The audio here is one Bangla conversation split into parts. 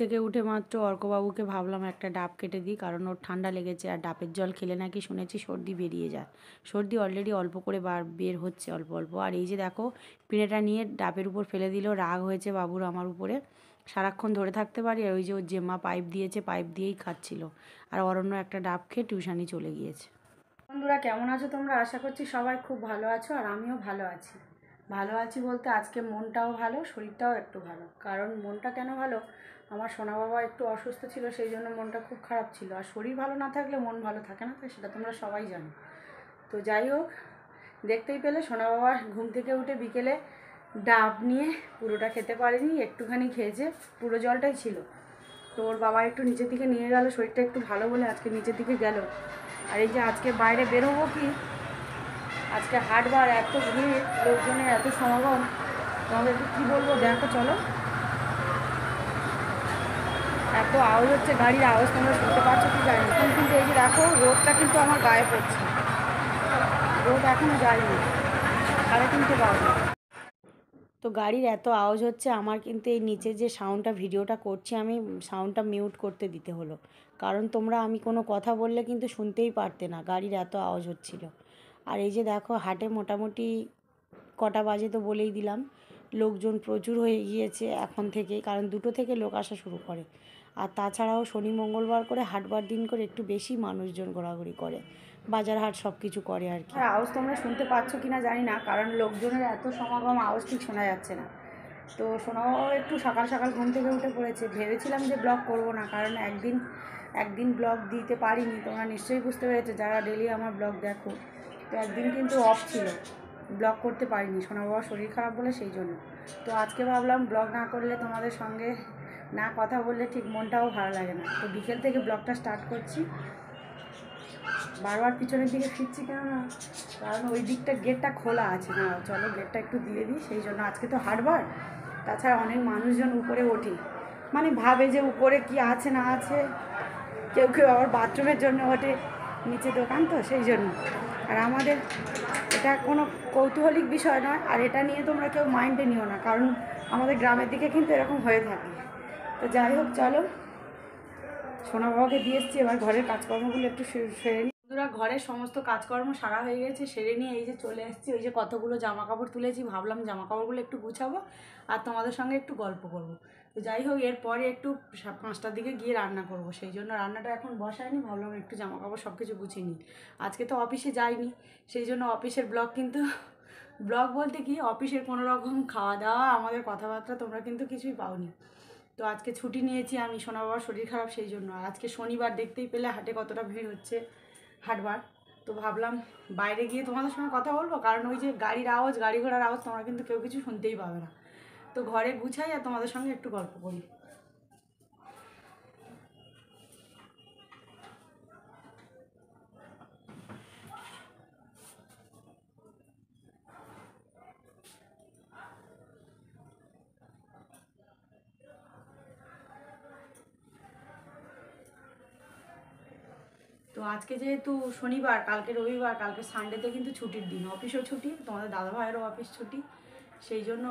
থেকে উঠে মাত্র অর্কবাবুকে ভাবলাম একটা ডাব কেটে দিই, কারণ ওর ঠান্ডা লেগেছে আর ডাবের জল খেলে নাকি শুনেছি সর্দি বেরিয়ে যায়। সর্দি অলরেডি অল্প করে বার, বের হচ্ছে অল্প অল্প। আর এই যে দেখো, পিঁড়েটা নিয়ে ডাবের উপর ফেলে দিল, রাগ হয়েছে বাবুর আমার উপরে। সারাক্ষণ ধরে থাকতে পারি, আর ওই যে ওর জেম্মা পাইপ দিয়েছে, পাইপ দিয়েই খাচ্ছিল। আর অরণ্য একটা ডাব খেয়ে টিউশানি চলে গিয়েছে। বন্ধুরা, কেমন আছো তোমরা? আশা করছি সবাই খুব ভালো আছো, আর আমিও ভালো আছি। ভালো আছি বলতে আজকে মনটাও ভালো, শরীরটাও একটু ভালো। কারণ মনটা কেন ভালো? আমার সোনা বাবা একটু অসুস্থ ছিল, সেই জন্য মনটা খুব খারাপ ছিল। আর শরীর ভালো না থাকলে মন ভালো থাকে না তো সেটা তোমরা সবাই জানো। তো যাই হোক, দেখতেই পেলে সোনা বাবা ঘুম থেকে উঠে বিকেলে ডাব নিয়ে পুরোটা খেতে পারেনি, একটুখানি খেয়েছে, পুরো জলটাই ছিল। তো ওর বাবা একটু নিচের দিকে নিয়ে গেল, শরীরটা একটু ভালো বলে আজকে নিচের দিকে গেল। আর এই যে আজকে বাইরে বেরোবো কি আজকে হাটবার এত ভিড়, লোকজনের এত সমাগম, তোমাদেরকে কী বলব? দেখো, চলো। এত আওয়াজ হচ্ছে, গাড়ির আওয়াজ তোমরা শুনতে পাচ্ছ কি জানি এখন কিন্তু এই যে দেখো, রোদটা কিন্তু আমার গায়ে পড়ছে। রোদ এখনও যায়নি। সাড়ে তিনটে বাজে। তো গাড়ির এত আওয়াজ হচ্ছে, আমার কিন্তু এই নিচে যে সাউন্ডটা, ভিডিওটা করছি আমি, সাউন্ডটা মিউট করতে দিতে হলো। কারণ তোমরা আমি কোনো কথা বললে কিন্তু শুনতেই পারতে না, গাড়ির এত আওয়াজ হচ্ছিল। আর এই যে দেখো, হাটে মোটামুটি কটা বাজে তো বলেই দিলাম। লোকজন প্রচুর হয়ে গিয়েছে এখন থেকে কারণ দুটো থেকে লোক আসা শুরু করে। আর তাছাড়াও শনি, মঙ্গলবার করে হাটবার দিন করে একটু বেশি মানুষজন ঘোরাঘুরি করে। বাজার হাট সব কিছু করে আর কি। আওয়াজ তোমরা শুনতে পাচ্ছ কি না জানি না, কারণ লোকজনের এত সমাগম, আওয়াজ ঠিক শোনা যাচ্ছে না। তো শোনাও একটু সকাল সকাল ঘুম থেকে উঠে পড়েছে। ভেবেছিলাম যে ব্লগ করব না, কারণ একদিন একদিন ব্লগ দিতে পারিনি। তোমরা নিশ্চয়ই বুঝতে পেরেছ, যারা ডেলি আমার ব্লগ দেখো তো একদিন কিন্তু অফ ছিল। ব্লগ করতে পারিনি, সোনা বাবার শরীর খারাপ বলে সেই জন্য। তো আজকে ভাবলাম ব্লগ না করলে তোমাদের সঙ্গে না কথা বললে ঠিক মনটাও ভালো লাগে না। তো বিকেল থেকে ব্লগটা স্টার্ট করছি। বারবার পিছনের দিকে ফিরছি কেন না কারণ ওই দিকটা গেটটা খোলা আছে না। চলো গেটটা একটু দিয়ে দিই, সেই জন্য আজকে তো হাটবার। তাছাড়া অনেক মানুষজন উপরে ওঠে। মানে ভাবে যে উপরে কি আছে না আছে, কেউ কেউ আবার বাথরুমের জন্য ওঠে, নিচে দোকান তো, সেই জন্য। আর আমাদের এটা কোনো কৌতূহলিক বিষয় নয়, আর এটা নিয়ে তোমরা কেউ মাইন্ডে নিও না, কারণ আমাদের গ্রামের দিকে কিন্তু এরকম হয়ে থাকে। তো যাই হোক, চলো। সোনা বাবাকে দিয়ে এসছি, এবার ঘরের কাজকর্মগুলো একটু সেরে নিই বন্ধুরা ঘরের সমস্ত কাজকর্ম সারা হয়ে গেছে, সেরে নিয়ে এই যে চলে এসেছি, ওই যে কতগুলো জামা কাপড় তুলেছি, ভাবলাম জামা কাপড়গুলো একটু গুছাবো, আর তোমাদের সঙ্গে একটু গল্প করব। তো যাই হোক, এরপরে একটু পাঁচটার দিকে গিয়ে রান্না করব। সেই জন্য রান্নাটা এখন বসায়নি, ভাবলাম একটু জামা কাপড় সব কিছু গুছিয়ে নিই। আজকে তো অফিসে যাইনি, সেই জন্য অফিসের ব্লগ কিন্তু, ব্লগ বলতে কি, অফিসের কোনো রকম খাওয়া দাওয়া, আমাদের কথাবার্তা তোমরা কিন্তু কিছুই পাওনি। তো আজকে ছুটি নিয়েছি আমি, সোনা বাবার শরীর খারাপ সেই জন্য। আর আজকে শনিবার দেখতেই পেলে হাটে কতটা ভিড় হচ্ছে হাটবার। তো ভাবলাম বাইরে গিয়ে তোমাদের সঙ্গে কথা বলব, কারণ ওই যে গাড়ির আওয়াজ, গাড়ি ঘোড়ার আওয়াজ তোমরা কিন্তু কেউ কিছু শুনতেই পাবে না। তো ঘরে গুছাই আর তোমাদের সঙ্গে একটু গল্প করি। তো আজকে যেহেতু শনিবার, কালকে রবিবার, কালকে সানডেতে কিন্তু ছুটির দিন। অফিসও ছুটি, তোমাদের দাদা ভাইয়েরও অফিস ছুটি, সেই জন্য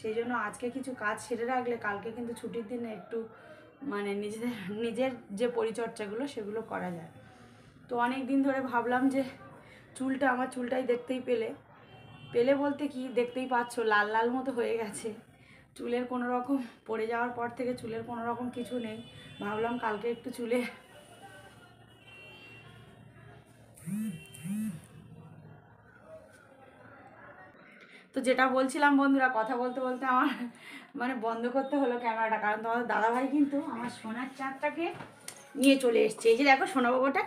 সেই জন্য আজকে কিছু কাজ সেরে রাখলে কালকে কিন্তু ছুটির দিনে একটু মানে নিজেদের, নিজের যে পরিচর্যাগুলো সেগুলো করা যায়। তো অনেক দিন ধরে ভাবলাম যে চুলটা, আমার চুলটাই দেখতেই পেলে। পেলে বলতে কি দেখতেই পাচ্ছ, লাল লাল মতো হয়ে গেছে। চুলের কোনো রকম পড়ে যাওয়ার পর থেকে চুলের কোনো রকম কিছু নেই। ভাবলাম কালকে একটু চুলে তো যেটা বলছিলাম বন্ধুরা, কথা বলতে বলতে আমার মানে বন্ধ করতে হলো ক্যামেরাটা, কারণ তোমাদের দাদাভাই কিন্তু আমার সোনার চাঁদটাকে নিয়ে চলে এসছে। এই যে দেখো সোনা বাবাটা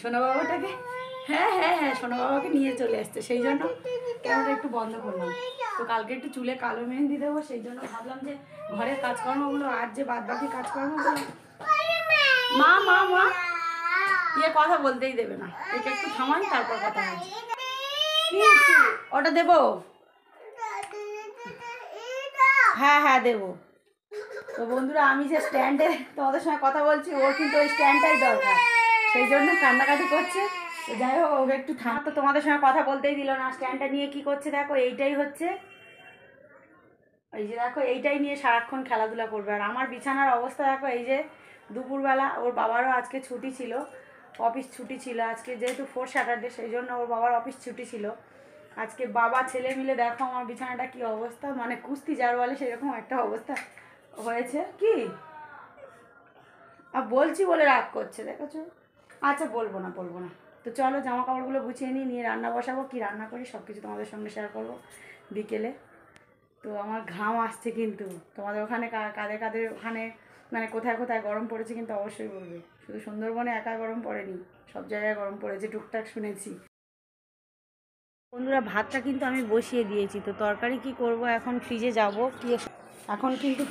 সোনা বাবাটাকে হ্যাঁ হ্যাঁ হ্যাঁ সোনা বাবাকে নিয়ে চলে এসছে। সেই জন্য ক্যামেরা একটু বন্ধ করলাম। তো কালকে একটু চুলে কালো মেহেন্দি দেবো, সেই জন্য ভাবলাম যে ঘরের কাজকর্মগুলো আর যে বাদ বাকি কাজকর্মগুলো মা মা মা। ইয়ে কথা বলতেই দেবে না। একে একটু থামান তারপর কথা? ওটা দেবো? হ্যাঁ হ্যাঁ দেবো। তো বন্ধুরা, আমি যে স্ট্যান্ডে তোমাদের সঙ্গে কথা বলছি, ওর কিন্তু ওই স্ট্যান্ডটাই দরকার। সেই জন্য কান্নাকাটি করছে। যাই হোক, ওকে একটু থাম তো তোমাদের সঙ্গে কথা বলতেই দিল না। স্ট্যান্ডটা নিয়ে কি করছে দেখো, এইটাই হচ্ছে। এই যে দেখো, এইটাই নিয়ে সারাক্ষণ খেলাধুলা করবে। আর আমার বিছানার অবস্থা দেখো, এই যে দুপুরবেলা ওর বাবারও আজকে ছুটি ছিল। অফিস ছুটি ছিল। আজকে যেহেতু ফোর স্যাটারডে সেই জন্য ওর বাবার অফিস ছুটি ছিল। আজকে বাবা, ছেলে মিলে দেখো আমার বিছানাটা কি অবস্থা। মানে কুস্তি যার বলে সেরকম একটা অবস্থা হয়েছে। কি? আর বলছি বলে রাগ করছে, দেখেছ? আচ্ছা বলব না বলব না। তো চলো জামা কাপড়গুলো গুছিয়ে নিই, নিয়ে রান্না বসাবো। কি রান্না করি সব কিছু তোমাদের সঙ্গে শেয়ার করব বিকেলে। তো আমার ঘাম আসছে কিন্তু। তোমাদের ওখানে কাদের কাদের ওখানে মানে কোথায় কোথায় গরম পড়েছে কিন্তু অবশ্যই বলবে। শুধু সুন্দরবনে একা গরম পড়েনি, সব জায়গায় গরম পড়েছে, টুকটাক শুনেছি। বন্ধুরা, ভাতটা কিন্তু আমি বসিয়ে দিয়েছি, তো তরকারি কি করব? এখন ফ্রিজে যাব, কি এখন কিন্তু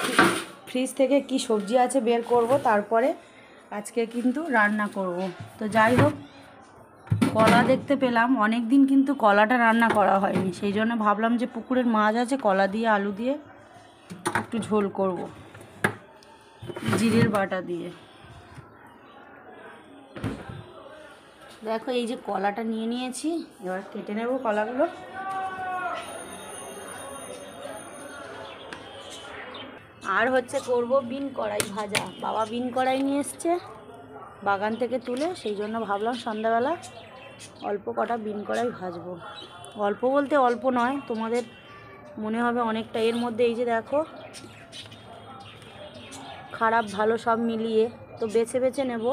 ফ্রিজ থেকে কি সবজি আছে বের করব, তারপরে আজকে কিন্তু রান্না করব। তো যাই হোক, কলা দেখতে পেলাম অনেক দিন কিন্তু কলাটা রান্না করা হয়নি, সেই জন্য ভাবলাম যে পুকুরের মাছ আছে, কলা দিয়ে, আলু দিয়ে একটু ঝোল করব। জিরের বাটা দিয়ে। দেখো, এই যে কলাটা নিয়ে নিয়েছি। এবার কেটে নেব কলাগুলো। আর হচ্ছে করব বিন কড়াই ভাজা। বাবা বিন কড়াই নিয়ে এসছে বাগান থেকে তুলে, সেই জন্য ভাবলাম সন্ধ্যাবেলা অল্প কটা বিন কড়াই ভাজবো। অল্প বলতে অল্প নয়, তোমাদের মনে হবে অনেকটা। এর মধ্যে এই যে দেখো, খারাপ ভালো সব মিলিয়ে। তো বেছে বেছে নেব।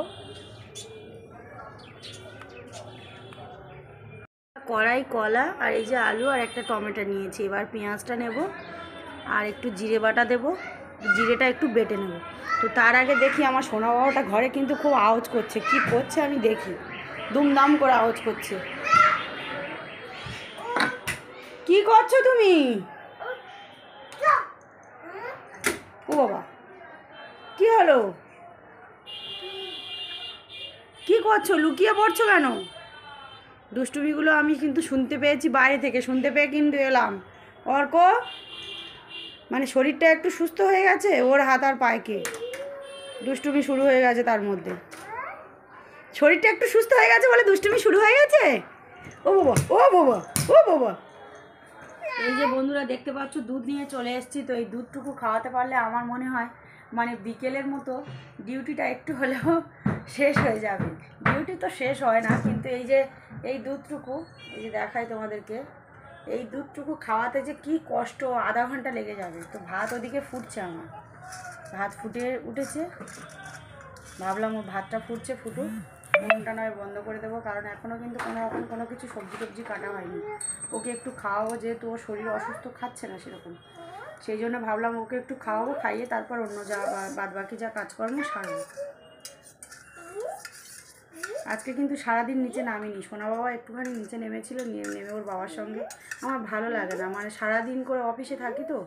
কড়াই, কলা আর এই যে আলু আর একটা টমেটো নিয়েছি। এবার পেঁয়াজটা নেব আর একটু জিরে বাটা দেব। জিরেটা একটু বেটে নেব। তো তার আগে দেখি আমার সোনা বাবাটা ঘরে কিন্তু খুব আওয়াজ করছে। কি করছে আমি দেখি। দুমদাম করে আওয়াজ করছে। কি করছ তুমি? ও বাবা, কি হলো? কি করছ? লুকিয়ে পড়ছো কেন? দুষ্টুমিগুলো আমি কিন্তু শুনতে পেয়েছি বাইরে থেকে, শুনতে পেয়ে কিন্তু এলাম। অর্ক মানে শরীরটা একটু সুস্থ হয়ে গেছে? ওর হাত আর পায়কে দুষ্টুমি শুরু হয়ে গেছে তার মধ্যে। শরীরটা একটু সুস্থ হয়ে গেছে বলে দুষ্টুমি শুরু হয়ে গেছে? ও বাবা ও বাবা ও বাবা। এই যে বন্ধুরা, দেখতে পাচ্ছ, দুধ নিয়ে চলে এসেছি। তো এই দুধটুকু খাওয়াতে পারলে আমার মনে হয় মানে বিকেলের মতো ডিউটিটা একটু হলেও শেষ হয়ে যাবে। ডিউটি তো শেষ হয় না, কিন্তু এই যে এই দুধটুকু, এই যে দেখাই তোমাদেরকে, এই দুধটুকু খাওয়াতে যে কি কষ্ট, আধা ঘণ্টা লেগে যাবে। তো ভাত ওদিকে ফুটছে আমার। ভাত ফুটে উঠেছে। ভাবলাম ও ভাতটা ফুটছে ফুটুক। উনুনটা নয় বন্ধ করে দেবো, কারণ এখনও কিন্তু কোনো রকম কোনো কিছু সবজি টবজি কাটা হয়নি। ওকে একটু খাওয়াবো, যেহেতু ওর শরীর অসুস্থ খাচ্ছে না সেরকম। সেই জন্য ভাবলাম ওকে একটু খাওয়াবো, খাইয়ে তারপর অন্য যা বাদ বাকি যা কাজকর্ম সারবো। আজকে কিন্তু সারাদিন নিচে নামিনি। সোনা বাবা একটুখানি নিচে নেমেছিল নেমে ওর বাবার সঙ্গে। আমার ভালো লাগে না মানে সারাদিন করে অফিসে থাকি তো,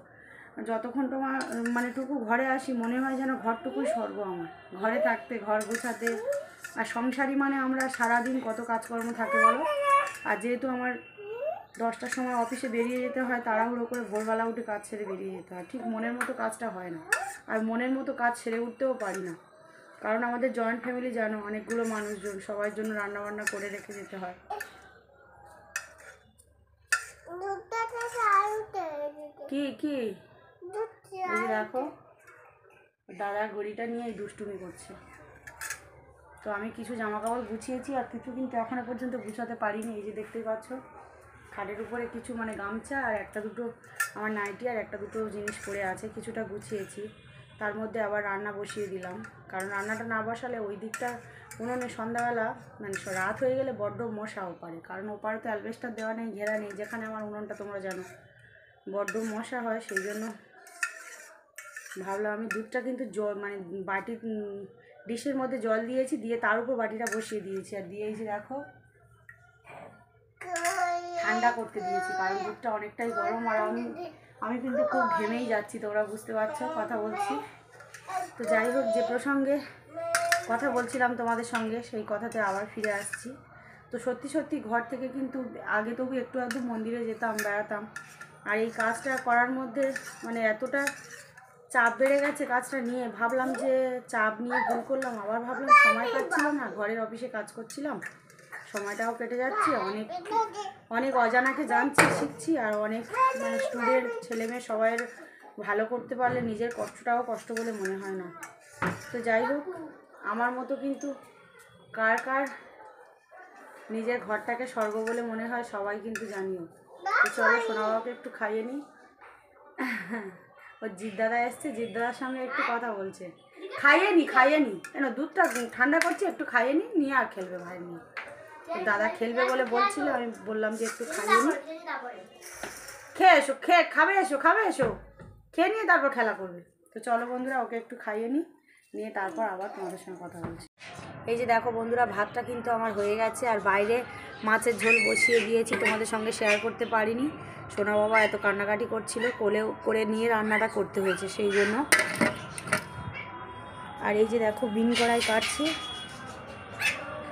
যতক্ষণ তোমার মানে টুকু ঘরে আসি, মনে হয় যেন ঘরটুকুই সর্ব আমার। ঘরে থাকতে, ঘর গোছাতে, আর সংসারী মানে আমরা সারাদিন কত কাজকর্ম থাকে বলো? আর যেহেতু আমার দশটার সময় অফিসে বেরিয়ে যেতে হয়, তাড়াহুড়ো করে ভোরবেলা উঠে কাজ ছেড়ে বেরিয়ে যেতে হয়। ঠিক মনের মতো কাজটা হয় না। আর মনের মতো কাজ সেরে উঠতেও পারি না। কারণ আমাদের জয়েন্ট ফ্যামিলি জানো অনেকগুলো মানুষজন সবার জন্য রান্না বান্না করে রেখে যেতে হয়। কি কি? দেখো দাদা ঘড়িটা নিয়ে দুষ্টুমি করছে। তো আমি কিছু জামা কাপড় গুছিয়েছি আর কিছু কিন্তু এখনও পর্যন্ত গুছাতে পারিনি এই যে দেখতেই পাচ্ছ। খাটের উপরে কিছু মানে গামছা আর একটা দুটো আমার নাইটি আর একটা দুটো জিনিস পড়ে আছে কিছুটা গুছিয়েছি। তার মধ্যে আবার রান্না বসিয়ে দিলাম। কারণ রান্নাটা না বসালে ওই দিকটা উনুনে সন্ধ্যাবেলা মানে রাত হয়ে গেলে বড্ড মশা ওপারে। কারণ ওপারে তো অ্যালবেস্টার দেওয়া নেই, ঘেরা নেই, যেখানে আমার উনুনটা তোমরা জানো। বড্ড মশা হয়, সেই জন্য ভাবলাম আমি দুধটা কিন্তু জল মানে বাটি ডিশের মধ্যে জল দিয়েছি, দিয়ে তার উপর বাটিটা বসিয়ে দিয়েছি। আর দিয়ে এই দেখো, ঠান্ডা করতে দিয়েছি, কারণ দুধটা অনেকটাই গরম। আর আমি আমি কিন্তু খুব ঘেমেই যাচ্ছি, তোমরা বুঝতে পারছ, কথা বলছি। তো যাই হোক, যে প্রসঙ্গে কথা বলছিলাম তোমাদের সঙ্গে, সেই কথাতে আবার ফিরে আসছি। তো সত্যি সত্যি ঘর থেকে কিন্তু আগে তবু একটু আধটু মন্দিরে যেতাম, বেড়াতাম। আর এই কাজটা করার মধ্যে মানে এতটা চাপ বেড়ে গেছে কাজটা নিয়ে, ভাবলাম যে চাপ নিয়ে ভুল করলাম, আবার ভাবলাম সময় কাটছিল না, ঘরের অফিসে কাজ করছিলাম। সময়টাও কেটে যাচ্ছে, অনেক অনেক অজানাকে জানছি, শিখছি, আর অনেক মানে স্টুডেন্ট, ছেলেমেয়ে সবাইয়ের ভালো করতে পারলে নিজের কষ্টটাও কষ্ট বলে মনে হয় না। তো যাই হোক, আমার মতো কিন্তু কার কার নিজের ঘরটাকে স্বর্গ বলে মনে হয় সবাই কিন্তু জানিও। তো চলো সোনা বাবাকে একটু খাইয়ে নিই ওর জিদ্দাদা এসছে জিদ্দাদার সঙ্গে একটু কথা বলছে। খাইয়ে নি খাইয়ে নি। কেন, দুধটা ঠান্ডা করছি, একটু খাইয়ে নি, নিয়ে আর খেলবে ভাই, নিয়ে। দাদা খেলবে বলে বলছিল আমি বললাম যে একটু খাইয়ে নি। খেয়ে এসো খেয়ে খাবে এসো খাবে এসো। খেয়ে নিয়ে তারপর খেলা করবে। তো চলো বন্ধুরা ওকে একটু খাইয়ে নিই নিয়ে তারপর আবার তোমাদের সঙ্গে কথা বলছি। এই যে দেখো বন্ধুরা ভাতটা কিন্তু আমার হয়ে গেছে আর বাইরে মাছের ঝোল বসিয়ে দিয়েছি তোমাদের সঙ্গে শেয়ার করতে পারিনি। সোনা বাবা এত কান্নাকাটি করছিল কোলেও করে নিয়ে রান্নাটা করতে হয়েছে সেই জন্য। আর এই যে দেখো বিন কড়াই কাটছি।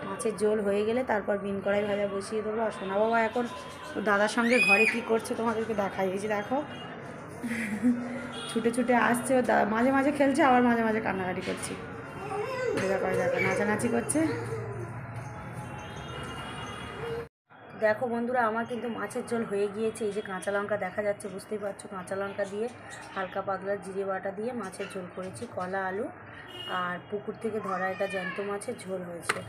মাছের ঝোল হয়ে গেলে তারপর বিন কড়াই ভাজা বসিয়ে দেবো। আর সোনা বাবা এখন দাদার সঙ্গে ঘরে কি করছে তোমাদেরকে দেখাই। এই দেখো, ছুটে ছুটে আসছে। ও মাঝে মাঝে খেলছে, আবার মাঝে মাঝে কান্নাকাটি করছে। নাচানাচি করছে। দেখো বন্ধুরা, আমার কিন্তু মাছের ঝোল হয়ে গিয়েছে। এই যে কাঁচা লঙ্কা দেখা যাচ্ছে, বুঝতেই পারছ। কাঁচা লঙ্কা দিয়ে হালকা পাতলা জিরে বাটা দিয়ে মাছের ঝোল করেছি, কলা, আলু। আর পুকুর থেকে ধরা এটা জ্যান্ত মাছের ঝোল হয়েছে।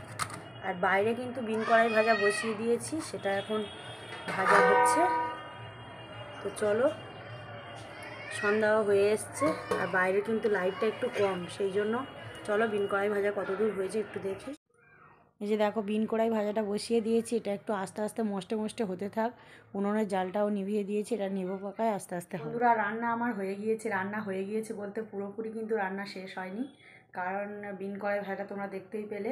আর বাইরে কিন্তু বিন কড়াই ভাজা বসিয়ে দিয়েছি, সেটা এখন ভাজা হচ্ছে। তো চলো, সন্ধ্যাও হয়ে এসছে, আর বাইরে কিন্তু লাইটটা একটু কম, সেই জন্য চলো বিন কড়াই ভাজা কত দূর হয়েছে একটু দেখি। এই যে দেখো, বিন কড়াই ভাজাটা বসিয়ে দিয়েছি, এটা একটু আস্তে আস্তে মষ্টে মষ্টে হতে থাক উনুনের জালটাও নিভিয়ে দিয়েছি, এটা নেব পাকায়, আস্তে আস্তে বন্ধুরা রান্না আমার হয়ে গিয়েছে, রান্না হয়ে গিয়েছে বলতে পুরোপুরি কিন্তু রান্না শেষ হয়নি, কারণ বিন কড়াই ভাজাটা তোমরা দেখতেই পেলে।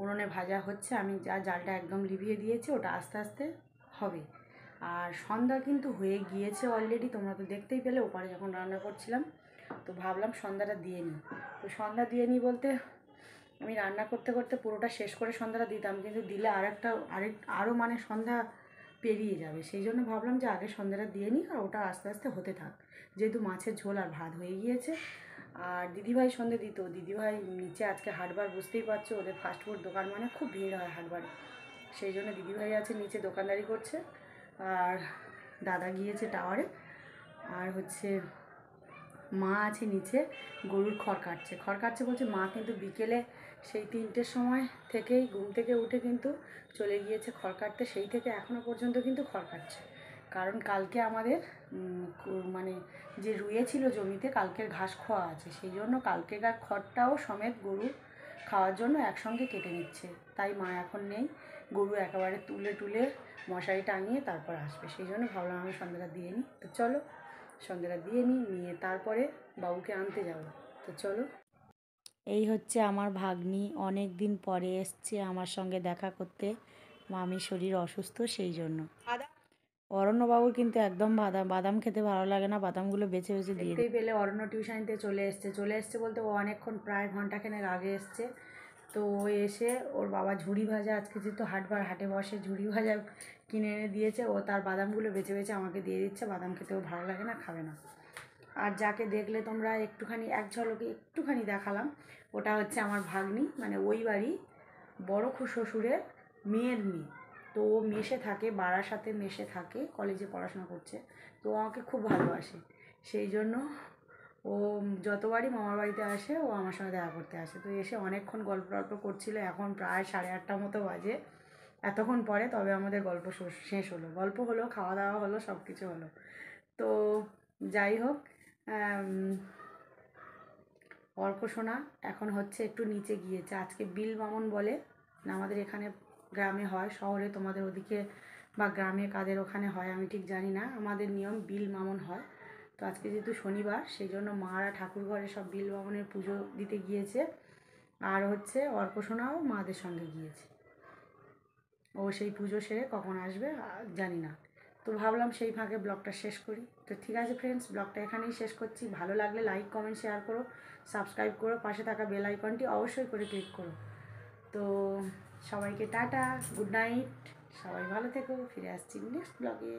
উনুনে ভাজা হচ্ছে, আমি যা জালটা একদম লিভিয়ে দিয়েছি, ওটা আস্তে আস্তে হবে। আর সন্ধ্যা কিন্তু হয়ে গিয়েছে অলরেডি তোমরা তো দেখতেই পেলে, ওপারে যখন রান্না করছিলাম, তো ভাবলাম সন্ধ্যাটা দিয়ে নিই। তো সন্ধ্যা দিয়ে নিই বলতে, আমি রান্না করতে করতে পুরোটা শেষ করে সন্ধ্যাটা দিতাম, কিন্তু দিলে আর একটা আরেক আরও মানে সন্ধ্যা পেরিয়ে যাবে। সেই জন্য ভাবলাম যে আগে সন্ধ্যাটা দিয়ে নিই, আর ওটা আস্তে আস্তে হতে থাক। যেহেতু মাছের ঝোল আর ভাত হয়ে গিয়েছে আর দিদিভাই সন্ধে দিত। দিদিভাই নিচে আজকে হাটবার বুঝতেই পারছ, ওদের ফাস্টফুড দোকান মানে খুব ভিড় হয় হাটবারে। সেই জন্য দিদিভাই আছে নিচে দোকানদারি করছে। আর দাদা গিয়েছে টাওয়ারে আর হচ্ছে মা আছে নিচে, গরুর খড় কাটছে। খড় কাটছে বলছে, মা কিন্তু বিকেলে সেই তিনটের সময় থেকেই, ঘুম থেকে উঠে কিন্তু চলে গিয়েছে খড় কাটতে। সেই থেকে এখনও পর্যন্ত কিন্তু খড় কাটছে। কারণ কালকে আমাদের মানে যে রুয়ে ছিল জমিতে কালকের ঘাস খোয়া আছে সেই জন্য কালকেকার খড়টাও সমেত গরু খাওয়ার জন্য একসঙ্গে কেটে নিচ্ছে। তাই মা এখন নেই গরু একেবারে তুলে তুলে মশারি টাঙিয়ে তারপর আসবে। সেই জন্য ভাবলাম আমি সন্ধ্যাটা দিয়ে নিই। তো চলো সন্ধ্যাটা দিয়ে নিই নিয়ে তারপরে বাবুকে আনতে যাব। তো চলো। এই হচ্ছে আমার ভাগ্নি। অনেক দিন পরে এসছে আমার সঙ্গে দেখা করতে। মামির শরীর অসুস্থ সেই জন্য। অরণ্যবাবুর কিন্তু একদম বাদাম বাদাম খেতে ভালো লাগে না, বাদামগুলো বেছে বেছে দিয়ে দিই পেলে অরণ্য টিউশনিতে চলে এসছে। চলে এসছে বলতে ও অনেকক্ষণ প্রায় ঘন্টাখানেক আগে এসছে। তো ও এসে ওর বাবা ঝুড়ি ভাজা, আজকে যেহেতু হাটবার, হাটে বসে ঝুড়ি ভাজা কিনে এনে দিয়েছে, ও তার বাদামগুলো বেছে বেছে আমাকে দিয়ে দিচ্ছে। বাদাম খেতেও ভালো লাগে না, খাবে না। আর যাকে দেখলে তোমরা একটুখানি, এক ঝলকে একটুখানি দেখালাম, ওটা হচ্ছে আমার ভাগ্নি মানে ওই বাড়ি বড় শ্বশুরের মেয়ের মেয়ে। তো ও মেশে থাকে বাড়ার সাথে মেশে থাকে কলেজে পড়াশোনা করছে। তো আমাকে খুব ভালোবাসে। সেই জন্য ও যতবারই মামার বাড়িতে আসে, ও আমার সঙ্গে দেখা করতে আসে। তো এসে অনেকক্ষণ গল্প টল্প করছিল, এখন প্রায় সাড়ে আটটা মতো বাজে। এতক্ষণ পরে তবে আমাদের গল্প শেষ- হলো। গল্প হলো, খাওয়া দাওয়া হলো সব কিছু হলো। তো যাই হোক অর্ক সোনা, এখন হচ্ছে একটু নিচে গিয়েছে। আজকে বিল মামন বলে আমাদের এখানে গ্রামে হয়, শহরে তোমাদের ওদিকে বা গ্রামে কাদের ওখানে হয় আমি ঠিক জানি না। আমাদের নিয়ম বিল মামন হয়। তো আজকে যেহেতু শনিবার, সেই জন্য মারা ঠাকুর ঘরে সব বিল মামনের পুজো দিতে গিয়েছে। আর হচ্ছে অর্ক সোনাও মাদের সঙ্গে গিয়েছে। ও সেই পুজো সেরে কখন আসবে জানি না। তো ভাবলাম সেই ফাঁকে ব্লগটা শেষ করি। তো ঠিক আছে ফ্রেন্ডস ব্লগটা এখানেই শেষ করছি। ভালো লাগলে লাইক কমেন্ট শেয়ার করো সাবস্ক্রাইব করো, পাশে থাকা বেল আইকনটি অবশ্যই করে ক্লিক করো। তো সবাইকে টাটা গুড নাইট সবাই ভালো থেকো ফিরে আসছি নেক্সট ব্লগে